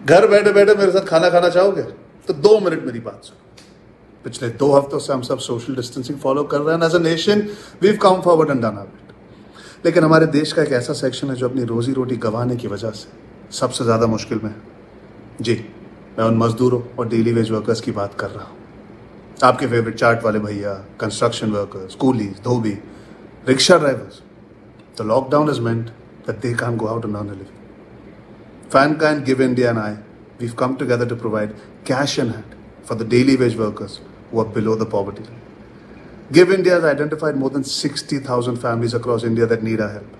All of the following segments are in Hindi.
घर बैठे बैठे मेरे साथ खाना खाना चाहोगे? तो दो मिनट मेरी बात सुनो। पिछले दो हफ्तों से हम सब सोशल डिस्टेंसिंग फॉलो कर रहे हैं as a nation we come forward and done लेकिन हमारे देश का एक ऐसा सेक्शन है जो अपनी रोजी रोटी गंवाने की वजह से सबसे ज़्यादा मुश्किल में है। जी, मैं उन मजदूरों और डेली वेज वर्कर्स की बात कर रहा हूँ। आपके फेवरेट चार्ट वाले भैया construction workers coolies dhobi rickshaw drivers the lockdown is meant they can go out and living Fankind, Give India, and I, we've come together to provide cash in hand for the daily wage workers who are below the poverty line. Give India has identified more than 60,000 families across India that need our help.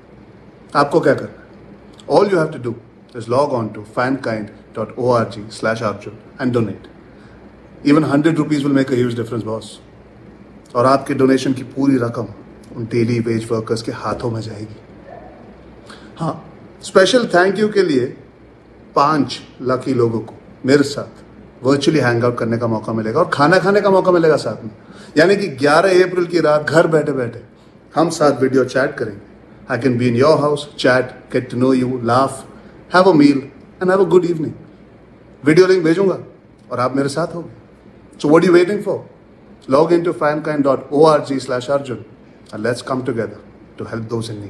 आपको क्या करना है? All you have to do is log on to fankind.org slash Arjun and donate. Even 100 rupees will make a huge difference, boss. और आपके डोनेशन की पूरी रकम उन डेली वेज वर्कर्स के हाथों में जाएगी हाँ स्पेशल थैंक यू के लिए पाँच लकी लोगों को मेरे साथ वर्चुअली हैंग आउट करने का मौका मिलेगा और खाना खाने का मौका मिलेगा साथ में। यानी कि 11 अप्रैल की रात घर बैठे बैठे हम साथ वीडियो चैट करेंगे। I can be in your house chat get to know you laugh have a meal and have a good evening video link भेजूँगा और आप मेरे साथ होगे। So what you waiting for log into fankind.org slash arjun and let's come together to help those in